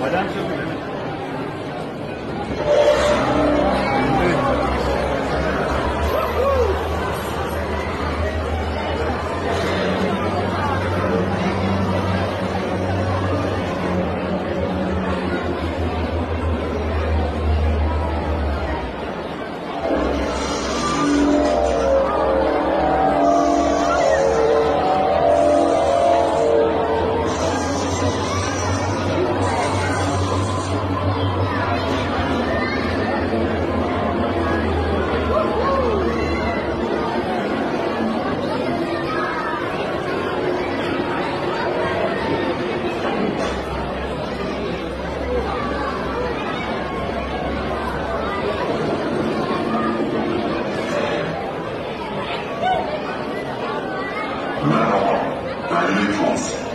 Verdammt. Now, I need